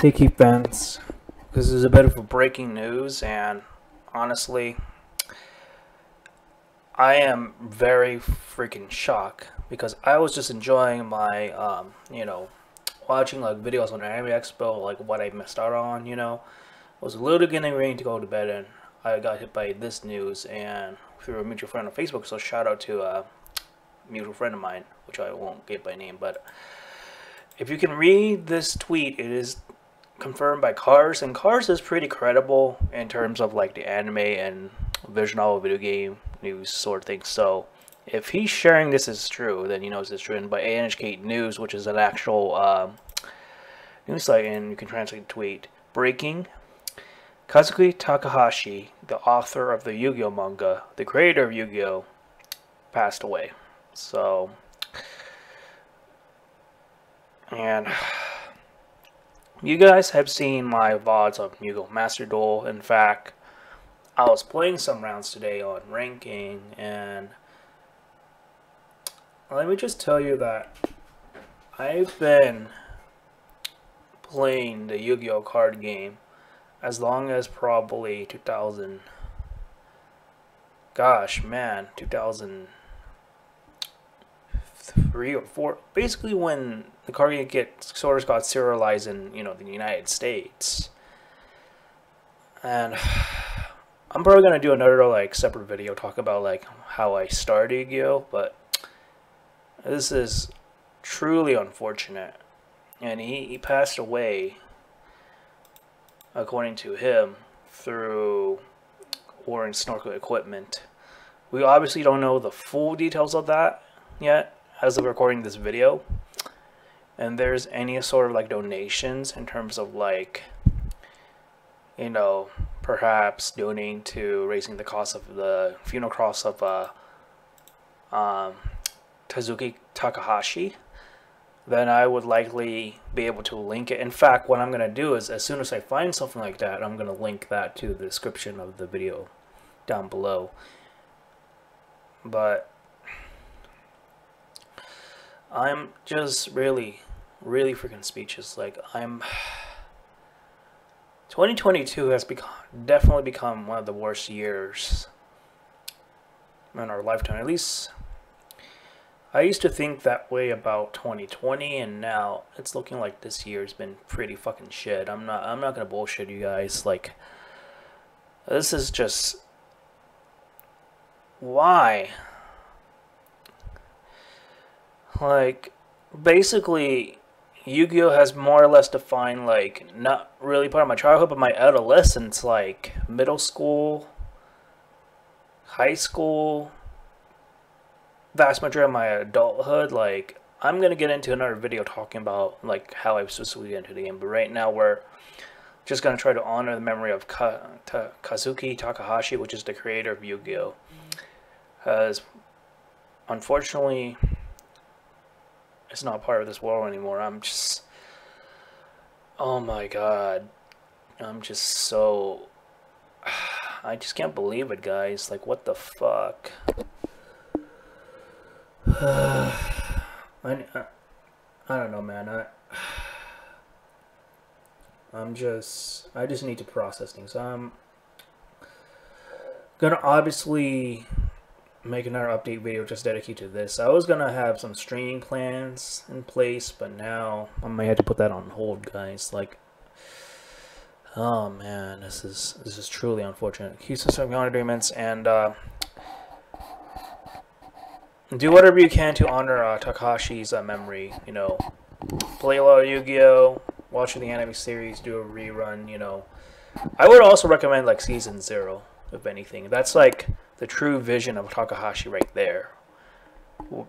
Keep Fans. This is a bit of a breaking news, and honestly, I am very freaking shocked because I was just enjoying my, um, you know, watching like videos on Anime Expo, like what I missed out on, you know. I was literally getting ready to go to bed, and I got hit by this news, and through a mutual friend on Facebook. So shout out to a mutual friend of mine, which I won't get by name, but if you can read this tweet, it is confirmed by Cars, and Cars is pretty credible in terms of like the anime and visual novel video game news sort of thing. So if he's sharing this is true, then he knows it's true. And by ANHK News, which is an actual um, news site, and you can translate the tweet. Breaking. Kazuki Takahashi, the author of the Yu-Gi-Oh manga, the creator of Yu-Gi-Oh, passed away. So, and you guys have seen my VODs of Yu-Gi-Oh! Master Duel. In fact, I was playing some rounds today on ranking, and let me just tell you that I've been playing the Yu-Gi-Oh! card game as long as probably 2000 gosh man 2003 or 4 basically when the game get sort of got serialized in you know the United States. And I'm probably gonna do another like separate video talk about like how I started Yu-Gi-Oh but this is truly unfortunate. And he, he passed away according to him through Warren snorkel equipment. We obviously don't know the full details of that yet as of recording this video and there's any sort of like donations in terms of like you know perhaps donating to raising the cost of the funeral costs of uh, um, Tazuki Takahashi then I would likely be able to link it. In fact, what I'm going to do is as soon as I find something like that, I'm going to link that to the description of the video down below. But I'm just really, really freaking speechless. Like, I'm... 2022 has become definitely become one of the worst years in our lifetime. At least I used to think that way about 2020 and now it's looking like this year's been pretty fucking shit. I'm not I'm not going to bullshit you guys like this is just why like basically Yu-Gi-Oh has more or less defined like not really part of my childhood but my adolescence like middle school high school vast majority of my adulthood, like I'm gonna get into another video talking about like how I specifically get into the game. But right now we're just gonna try to honor the memory of Ka Ta Kazuki Takahashi, which is the creator of Yu-Gi-Oh. As unfortunately, it's not part of this world anymore. I'm just, oh my god, I'm just so. I just can't believe it, guys. Like, what the fuck? I, I, I don't know, man. I, I'm just, I just need to process things. I'm gonna obviously make another update video just dedicated to this. I was gonna have some streaming plans in place, but now I might have to put that on hold, guys. Like, oh man, this is this is truly unfortunate. Houston some agreements and. uh do whatever you can to honor uh, Takahashi's uh, memory. You know, play a lot of Yu-Gi-Oh, watch the anime series, do a rerun. You know, I would also recommend like Season Zero, if anything. That's like the true vision of Takahashi right there.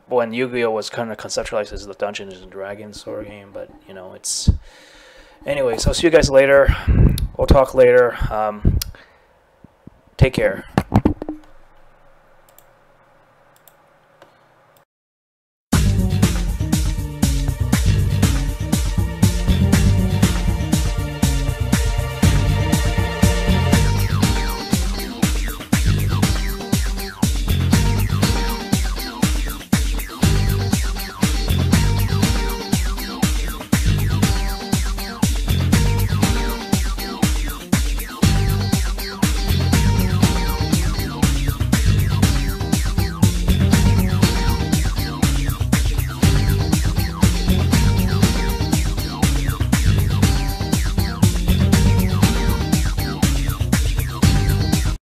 When Yu-Gi-Oh was kind of conceptualized as the Dungeons and Dragons sort of game, but you know, it's. Anyways, I'll see you guys later. We'll talk later. Um, take care.